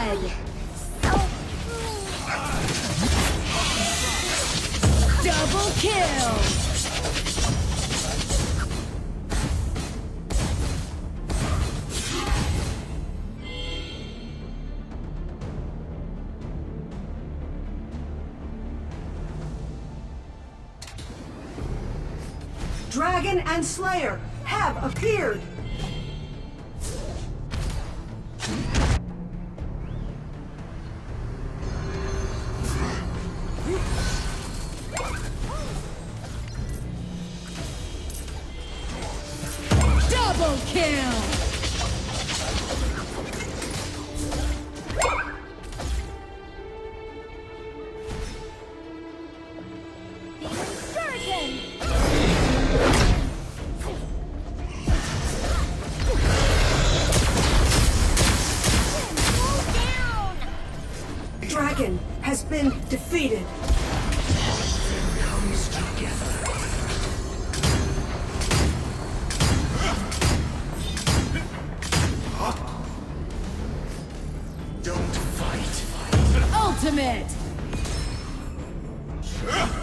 blood. Double kill. Dragon and Slayer have appeared! ultimate! Sure.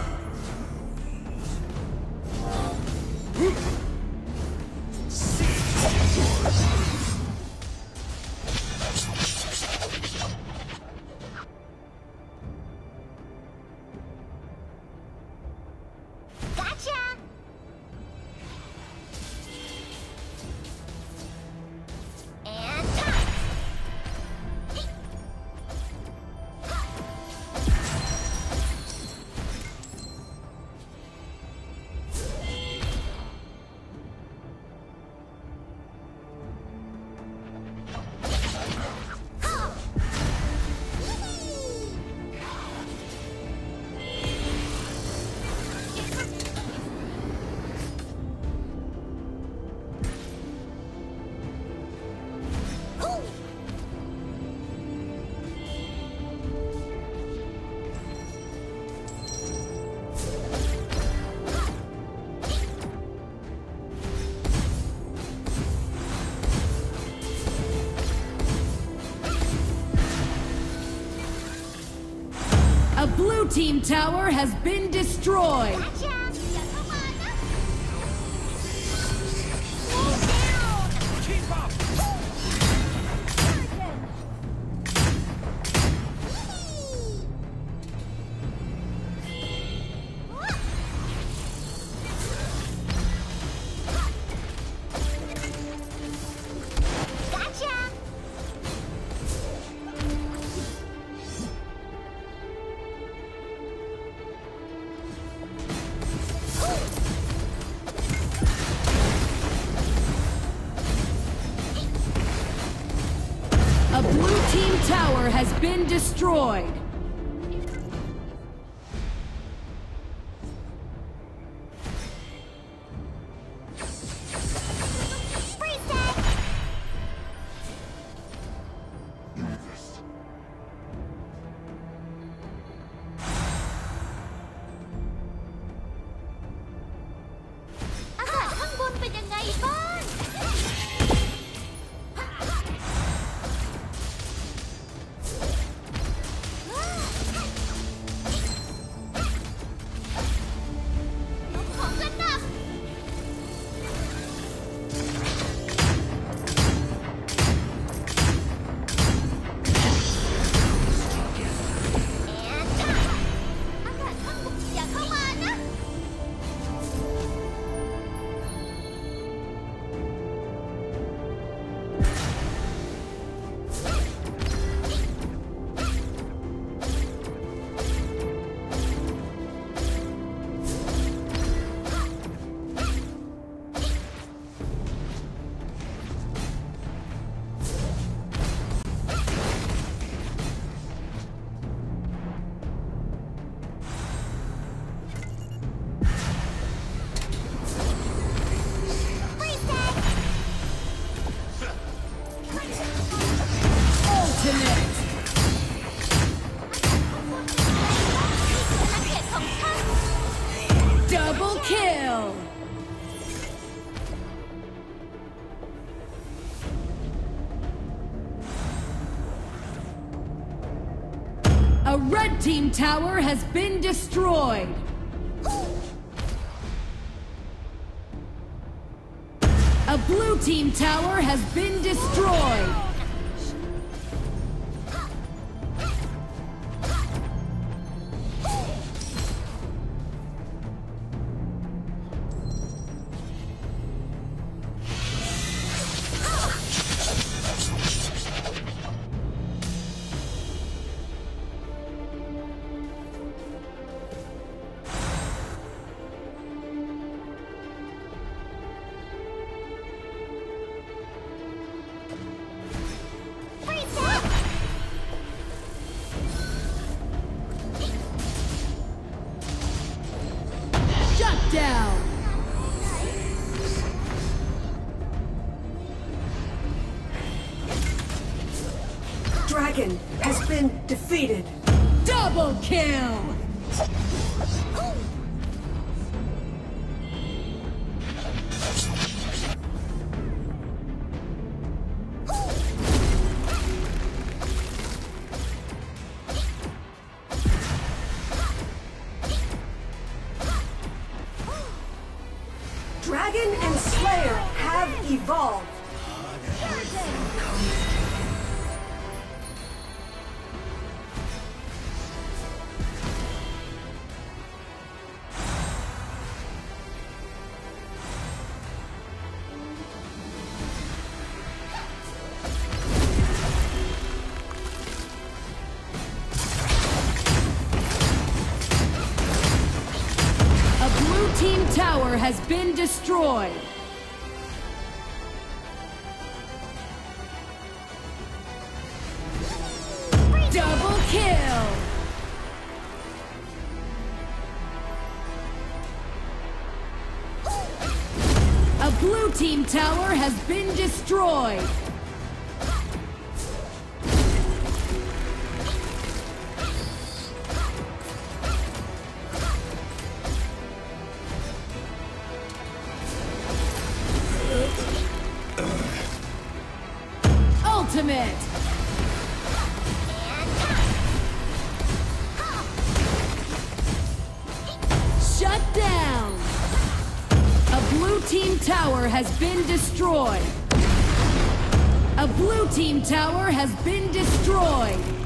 A blue team tower has been destroyed. Gotcha. been destroyed. Has been destroyed. A blue team tower has been destroyed. Dragon has been defeated. Double kill. Dragon and Slayer have evolved. Team tower has been destroyed. Double kill. A blue team tower has been destroyed. Destroyed. A blue team tower has been destroyed.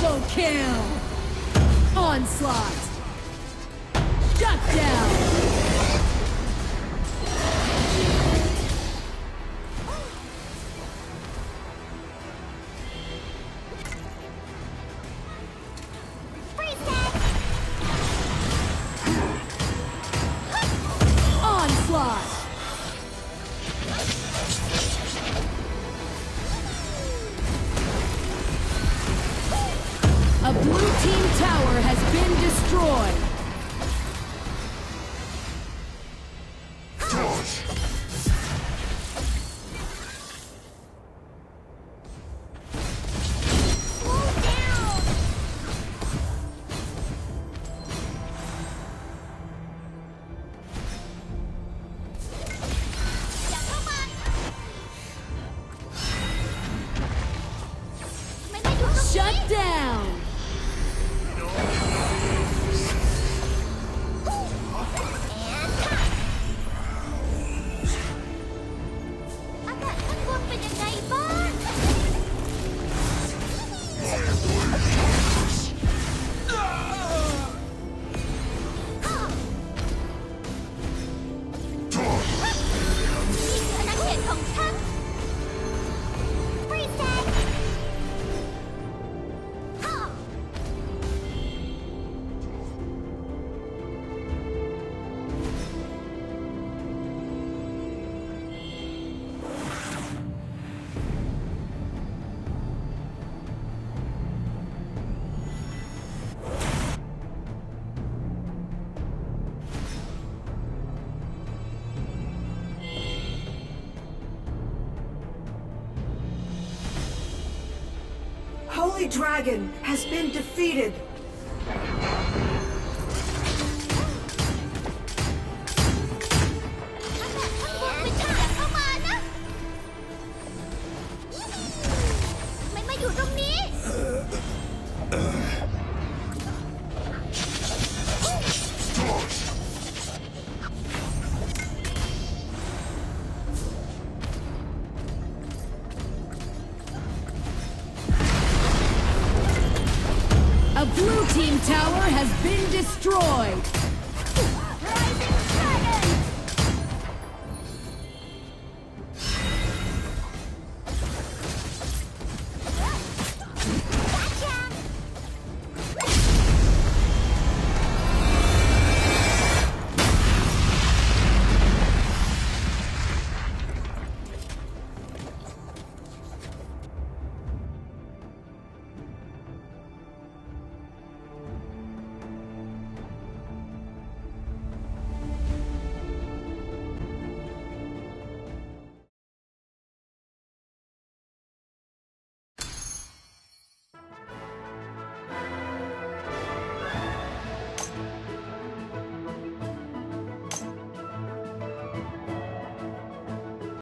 Double kill. Onslaught. Shut down. Blue team tower has been destroyed. Holy Dragon has been defeated. Destroyed.